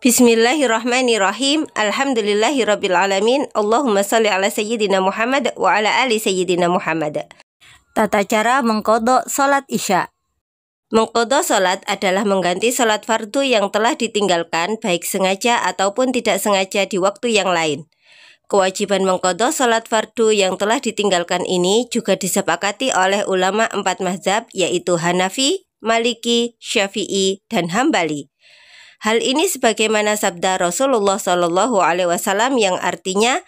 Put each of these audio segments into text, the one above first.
Bismillahirrahmanirrahim. Alhamdulillahirrabbilalamin. Allahumma salli ala Sayyidina Muhammad wa ala ali Sayyidina Muhammad. Tata cara mengkodok sholat isya. Mengkodok sholat adalah mengganti sholat fardu yang telah ditinggalkan baik sengaja ataupun tidak sengaja di waktu yang lain. Kewajiban mengkodok sholat fardu yang telah ditinggalkan ini juga disepakati oleh ulama empat mazhab yaitu Hanafi, Maliki, Syafi'i, dan Hambali. Hal ini sebagaimana sabda Rasulullah Shallallahu Alaihi Wasallam yang artinya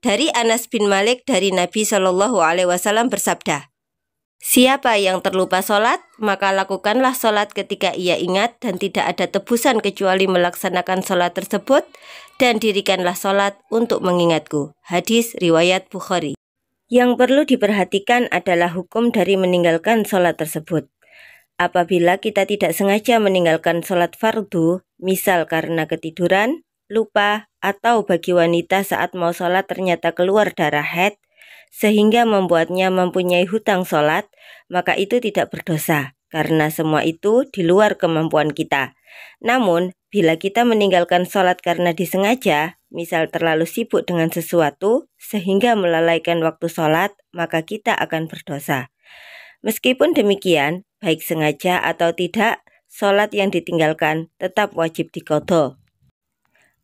dari Anas bin Malik dari Nabi Shallallahu Alaihi Wasallam bersabda, Siapa yang terlupa sholat, maka lakukanlah sholat ketika ia ingat dan tidak ada tebusan kecuali melaksanakan sholat tersebut dan dirikanlah sholat untuk mengingatku. Hadis riwayat Bukhari. Yang perlu diperhatikan adalah hukum dari meninggalkan sholat tersebut. Apabila kita tidak sengaja meninggalkan sholat fardu, misal karena ketiduran, lupa, atau bagi wanita saat mau sholat ternyata keluar darah head, sehingga membuatnya mempunyai hutang sholat, maka itu tidak berdosa, karena semua itu di luar kemampuan kita. Namun, bila kita meninggalkan sholat karena disengaja, misal terlalu sibuk dengan sesuatu, sehingga melalaikan waktu sholat, maka kita akan berdosa. Meskipun demikian, baik sengaja atau tidak, sholat yang ditinggalkan tetap wajib dikodo.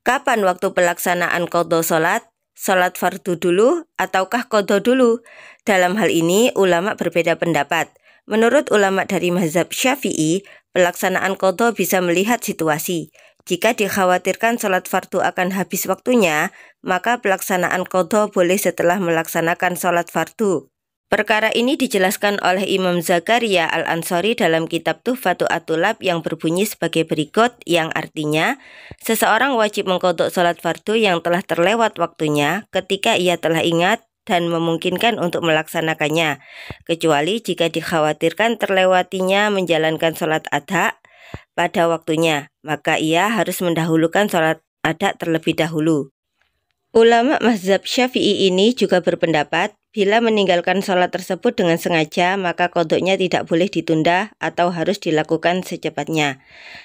Kapan waktu pelaksanaan kodo sholat? Sholat fardu dulu ataukah kodo dulu? Dalam hal ini, ulama berbeda pendapat. Menurut ulama dari mazhab syafi'i, pelaksanaan kodo bisa melihat situasi. Jika dikhawatirkan sholat fardu akan habis waktunya, maka pelaksanaan kodo boleh setelah melaksanakan sholat fardu. Perkara ini dijelaskan oleh Imam Zakaria Al-Ansari dalam kitab Tuhfatu Atulab yang berbunyi sebagai berikut yang artinya seseorang wajib mengkodok sholat fardu yang telah terlewat waktunya ketika ia telah ingat dan memungkinkan untuk melaksanakannya kecuali jika dikhawatirkan terlewatinya menjalankan sholat adha pada waktunya maka ia harus mendahulukan sholat adha terlebih dahulu. Ulama mazhab syafi'i ini juga berpendapat bila meninggalkan sholat tersebut dengan sengaja maka kodoknya tidak boleh ditunda atau harus dilakukan secepatnya.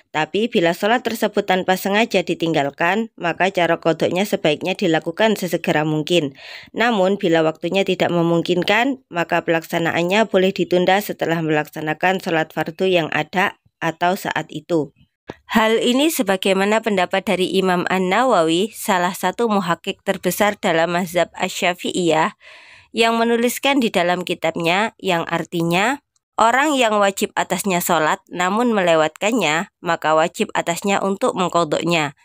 Tapi bila sholat tersebut tanpa sengaja ditinggalkan maka cara kodoknya sebaiknya dilakukan sesegera mungkin. Namun bila waktunya tidak memungkinkan maka pelaksanaannya boleh ditunda setelah melaksanakan sholat fardu yang ada atau saat itu. Hal ini sebagaimana pendapat dari Imam An-Nawawi, salah satu muhakik terbesar dalam mazhab Asy-Syafi'iyah, yang menuliskan di dalam kitabnya yang artinya orang yang wajib atasnya sholat namun melewatkannya, maka wajib atasnya untuk mengkodoknya,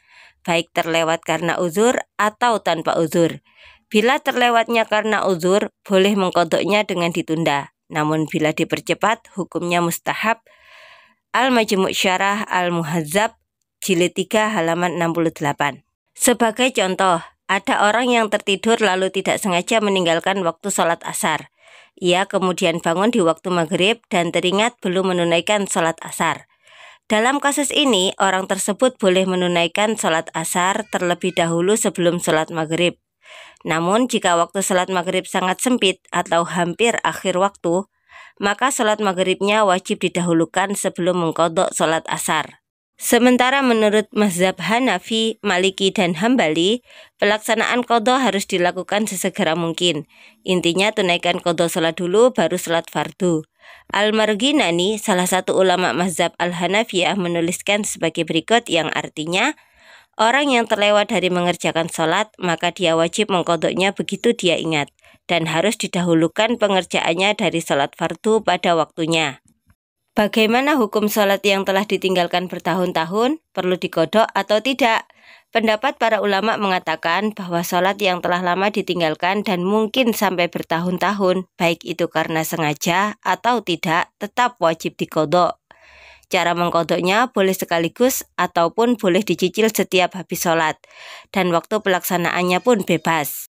baik terlewat karena uzur atau tanpa uzur. Bila terlewatnya karena uzur, boleh mengkodoknya dengan ditunda. Namun bila dipercepat, hukumnya mustahab Al-Majmu' Syarah Al-Muhazzab jilid 3 halaman 68. Sebagai contoh, ada orang yang tertidur lalu tidak sengaja meninggalkan waktu sholat asar. Ia kemudian bangun di waktu maghrib dan teringat belum menunaikan sholat asar. Dalam kasus ini, orang tersebut boleh menunaikan sholat asar terlebih dahulu sebelum sholat maghrib. Namun, jika waktu sholat maghrib sangat sempit atau hampir akhir waktu, maka sholat maghribnya wajib didahulukan sebelum mengkodok sholat asar. Sementara menurut mazhab Hanafi, Maliki, dan Hambali, pelaksanaan kodok harus dilakukan sesegera mungkin. Intinya tunaikan kodok sholat dulu baru sholat fardu. Al-Marginani, salah satu ulama mazhab Al-Hanafiyah menuliskan sebagai berikut yang artinya, Orang yang terlewat dari mengerjakan sholat, maka dia wajib mengkodoknya begitu dia ingat dan harus didahulukan pengerjaannya dari sholat fardu pada waktunya. Bagaimana hukum sholat yang telah ditinggalkan bertahun-tahun, perlu digodok atau tidak? Pendapat para ulama mengatakan bahwa sholat yang telah lama ditinggalkan dan mungkin sampai bertahun-tahun, baik itu karena sengaja atau tidak, tetap wajib dikodok. Cara mengkodoknya boleh sekaligus ataupun boleh dicicil setiap habis sholat, dan waktu pelaksanaannya pun bebas.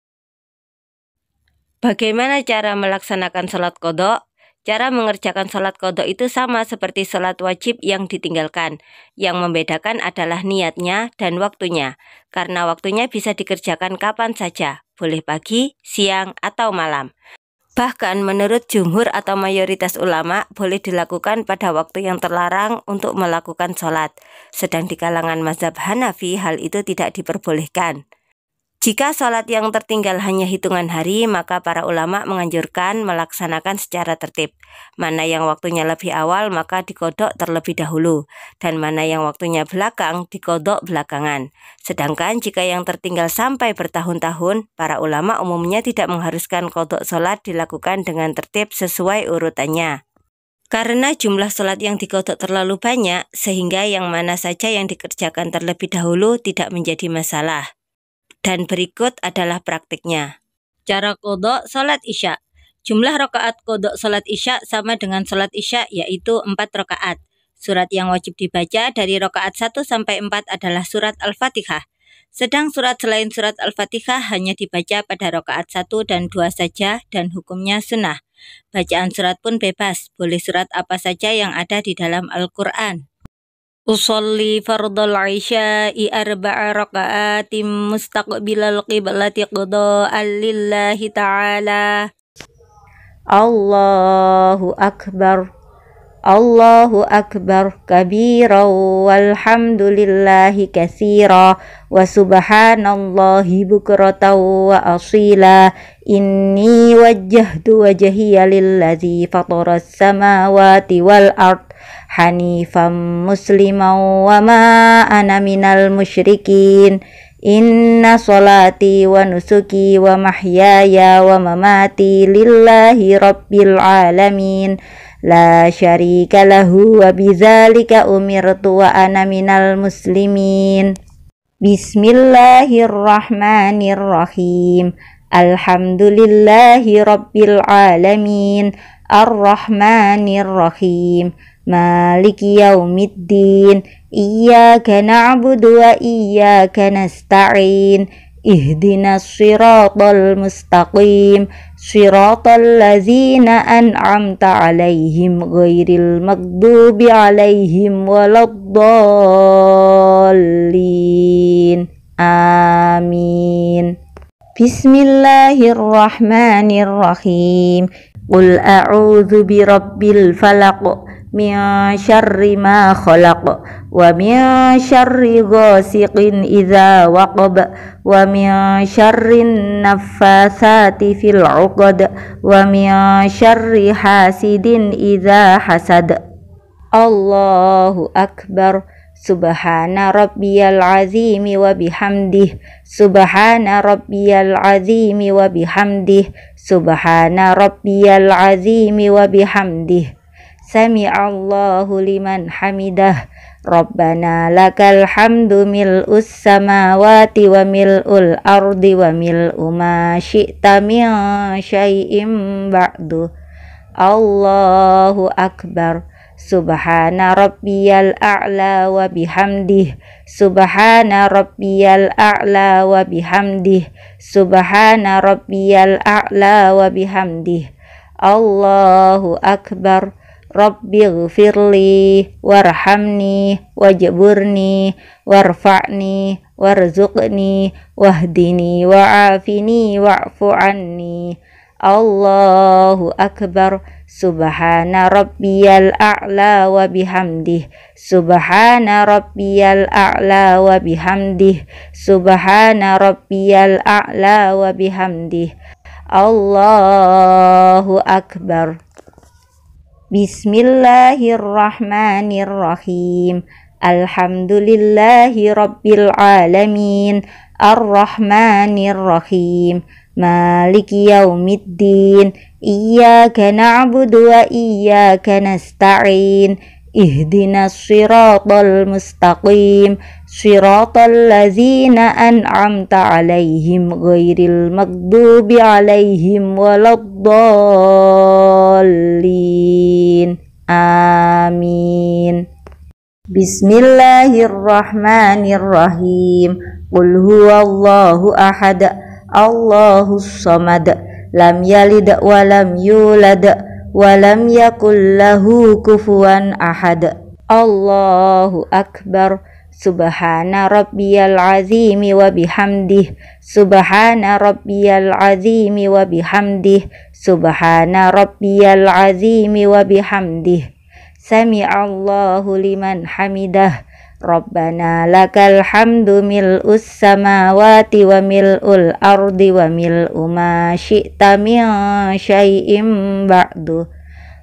Bagaimana cara melaksanakan sholat kodok? Cara mengerjakan sholat kodok itu sama seperti sholat wajib yang ditinggalkan. Yang membedakan adalah niatnya dan waktunya. Karena waktunya bisa dikerjakan kapan saja, boleh pagi, siang, atau malam. Bahkan menurut jumhur atau mayoritas ulama boleh dilakukan pada waktu yang terlarang untuk melakukan sholat. Sedang di kalangan mazhab Hanafi hal itu tidak diperbolehkan. Jika sholat yang tertinggal hanya hitungan hari, maka para ulama menganjurkan melaksanakan secara tertib. Mana yang waktunya lebih awal, maka dikodok terlebih dahulu. Dan mana yang waktunya belakang, dikodok belakangan. Sedangkan jika yang tertinggal sampai bertahun-tahun, para ulama umumnya tidak mengharuskan kodok sholat dilakukan dengan tertib sesuai urutannya. Karena jumlah sholat yang dikodok terlalu banyak, sehingga yang mana saja yang dikerjakan terlebih dahulu tidak menjadi masalah. Dan berikut adalah praktiknya. Cara kodok salat isya. Jumlah rakaat kodok salat isya sama dengan salat isya yaitu 4 rakaat. Surat yang wajib dibaca dari rakaat 1 sampai 4 adalah surat Al-Fatihah. Sedang surat selain surat Al-Fatihah hanya dibaca pada rakaat 1 dan 2 saja dan hukumnya sunnah. Bacaan surat pun bebas, boleh surat apa saja yang ada di dalam Al-Quran. Usolli fardal isya'i arba'a raka'atim mustaqbilal qiblati qada'an lillahi ta'ala. Allahu Akbar. Allahu Akbar. Kabira walhamdulillahi katsira. Wa subhanallahi bukratan wa asila. Inni wajjahtu wajhiya lillazi fatara samawati wal ard hanifam musliman wa ma ana minal musyrikin. Inna salati wa nusuki wa mahyaya wa mamati lillahi rabbil alamin. La syarika lahu wa bizalika umirtu wa ana minal muslimin. Bismillahirrahmanirrahim. Alhamdulillahi rabbil alamin. Ar-Rahmanir-Rahim Maliki yaumiddin Iyyaka na'budu wa iyyaka nasta'in اهدنا الصراط المستقيم صراط الذين أنعمت عليهم غير المغضوب عليهم ولا الضالين. آمين. بسم الله الرحمن الرحيم. قل أعوذ برب الفلق min syarri ma khalaq wa min syarri ghasiqin idza waqab wa min syarri naffasati fil 'uqad wa min syarri hasidin idza hasad Allahu akbar Subhana rabbiyal azimi wa bihamdih Subhana rabbiyal azimi wa bihamdih Subhana rabbiyal azimi wa bihamdih Sami'allahu liman hamidah. Rabbana lakal hamdu mil'us samawati wa mil'ul ardi wa mil'u ma syi'ta min syai'im ba'du. Allahu akbar. Subhana rabbiyal a'la wa bihamdih. Subhana rabbiyal a'la wa bihamdih. Subhana rabbiyal a'la wa bihamdih. Allahu akbar Rabbi gfirli warhamni wajburni warfa'ni warzuqni wahdini wa'afini wa'fu Allahu akbar. Subhana rabbiyal a'la wa bihamdih. Subhana rabbiyal a'la wa bihamdih. Subhana rabbiyal a'la wa bihamdih. Allahu akbar Bismillahirrahmanirrahim. Alhamdulillahi rabbil alamin. Ar-Rahmanir-Rahim. Maliki yaumiddin. Iyyaka na'budu wa iyyaka nasta'in. اهدنا الصراط المستقيم. صراط الذين أنعمت عليهم غير المغضوب عليهم ولا الضالين. آمين. بسم الله الرحمن الرحيم. قل هو الله أحد الله الصمد لم يلد ولم يولد. Walam yakul lahu kufuwan ahad. Allahu akbar. Subhana rabbiyal azimi wa bihamdih. Subhana rabbiyal azimi wa bihamdih. Subhana rabbiyal azimi wa bihamdih. Sami'allahu liman hamidah Rabbana lakal hamdu mil'us samawati wa mil'ul ardi wa mil'u ma syi'ta min syai'im ba'du.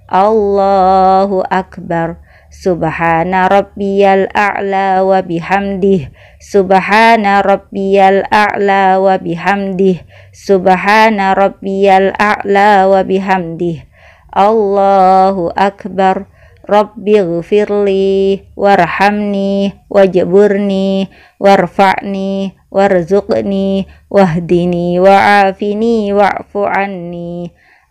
Allahu akbar. Subhana rabbiyal a'la wa bihamdih. Subhana rabbiyal a'la wa bihamdih. Subhana rabbiyal a'la wa bihamdih. Allahu akbar Rabbi gfirli warhamni wajburni warfa'ni warzuqni wahdini wa'afini wa'fu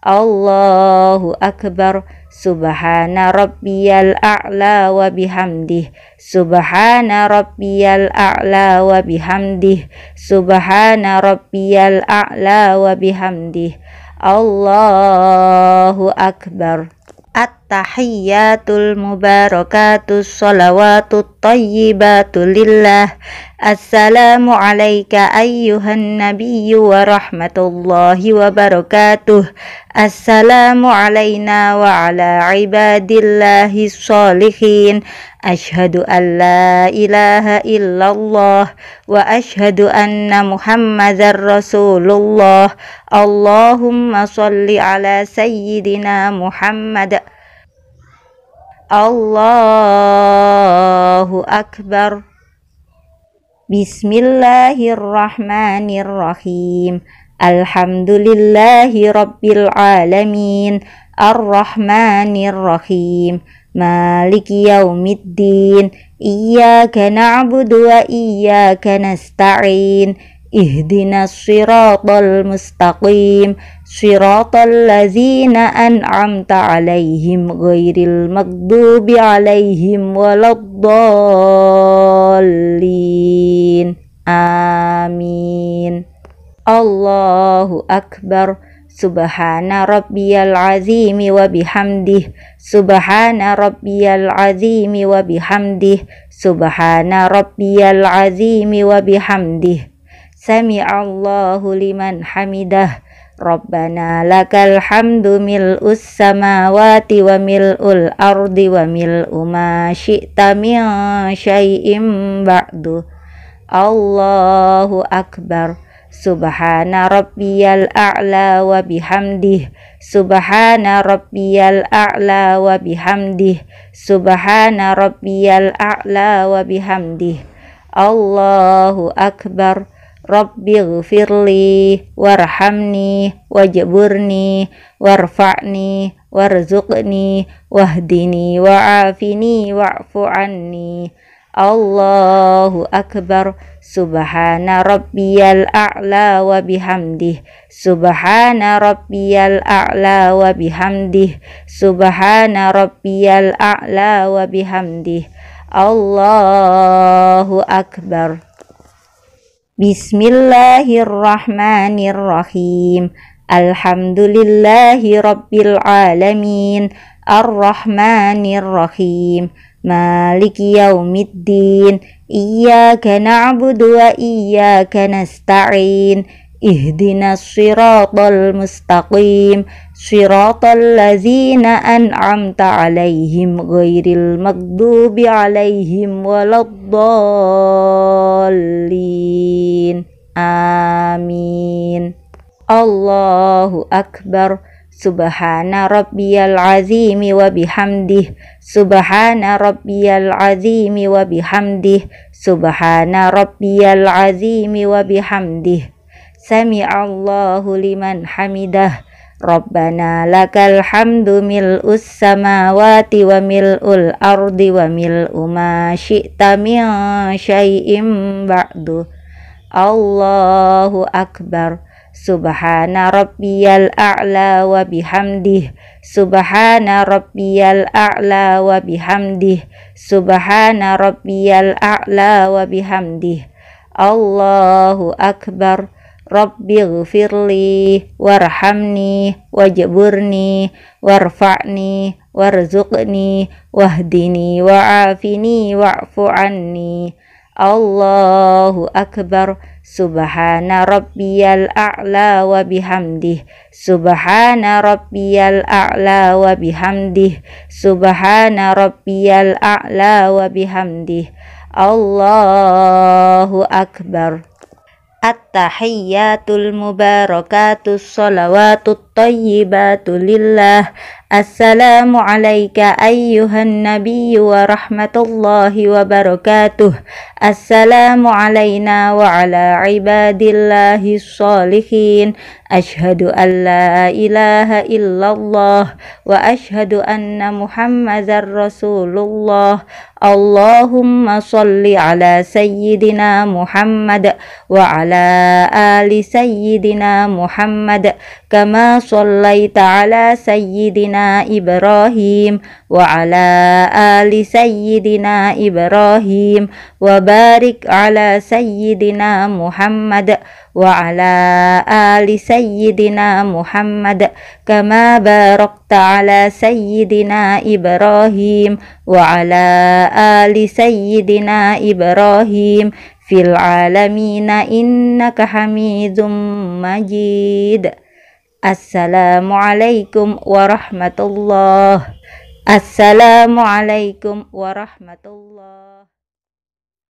Allahu akbar. Subhana rabbiyal a'la wa bihamdih. Subhana rabbiyal a'la wa bihamdih. Subhana rabbiyal a'la wa bihamdih. Allahu akbar At-tahiyyatul mubarakatus salawatut tayyibatu lillah Assalamu alayka ayyuhan nabiyyu wa rahmatullahi wa barakatuh Assalamu alayna wa ala ibadillahi salihin Ashhadu an la ilaha illallah wa ashhadu anna muhammadar rasulullah Allahumma salli ala sayyidina Muhammad Allahu akbar. Bismillahirrahmanirrahim. Alhamdulillahi rabbil alamin. Ar-Rahmanirrahim. Maliki yaumiddin. Iyyaka na'budu wa iyyaka nasta'in Ihdinas siratal mustaqim Siratal ladzina an'amta alaihim ghairil maghdubi alaihim waladdallin Amin Allahu Akbar Subhana rabbiyal azimi wa bihamdih Subhana rabbiyal azimi wa bihamdih Subhana rabbiyal azimi wa bihamdih Sami'allahu liman hamidah. Rabbana lakal hamdu mil'us samawati wa mil'ul ardi wa mil'u ma syi'ta min syai'im ba'du. Allahu akbar. Subhana rabbiyal a'la wa bihamdih. Subhana rabbiyal a'la wa bihamdih. Subhana rabbiyal a'la wa bihamdih. Allahu akbar Rabbi gfirli warhamni wajburni warfa'ni warzuqni wahdini wa'afini wa'fu anni. Allahu akbar. Subhana rabbiyal a'la wa bihamdih. Subhana rabbiyal a'la wa bihamdih. Subhana rabbiyal a'la wa bihamdih. Allahu akbar Bismillahirrahmanirrahim. Alhamdulillahi rabbil alamin. Ar-Rahmanirrahim. Maliki yaumiddin. Iyyaka na'budu wa iyyaka nasta'in Ihdinas siratal mustaqim Siratal ladzina an'amta alaihim ghairil maghdubi alaihim waladdallin Amin Allahu Akbar Subhana rabbiyal azimi wa bihamdih Subhana rabbiyal azimi wa bihamdih Subhana rabbiyal azimi wa bihamdih Sami'allahu liman hamidah. Rabbana lakal hamdu mil'us samawati wa mil'ul ardi wa mil'u ma syi'ta min syai'im ba'du. Allahu akbar. Subhana rabbiyal a'la wa bihamdih. Subhana rabbiyal a'la wa bihamdih. Subhana rabbiyal a'la wa bihamdih. Allahu akbar Rabbi gfirli warhamni wajburni warfa'ni warzuqni wahdini wa'afini wa'fu Allahu akbar. Subhana rabbiyal a'la wa bihamdih. Subhana rabbiyal a'la wa bihamdih. Subhana rabbiyal a'la wa bihamdih. Allahu akbar التحيات المباركات الصلوات الطيبات lillah Assalamu alayka ayyuhan nabiyyu wa rahmatullahi wa barakatuh Assalamu alayna wa ala ibadillahi salihin Ashhadu an la ilaha illallah wa ashhadu anna muhammadar rasulullah Allahumma salli ala sayyidina Muhammad wa ala ali sayyidina Muhammad kama sallaita ala sayyidina Ibrahim wa ala ali sayyidina Ibrahim wa barik ala sayyidina Muhammad wa ala ali sayyidina Muhammad. Kama barakta ala sayyidina Ibrahim wa ala ali sayyidina Ibrahim. Fil Assalamualaikum warahmatullahi Assalamualaikum warahmatullahi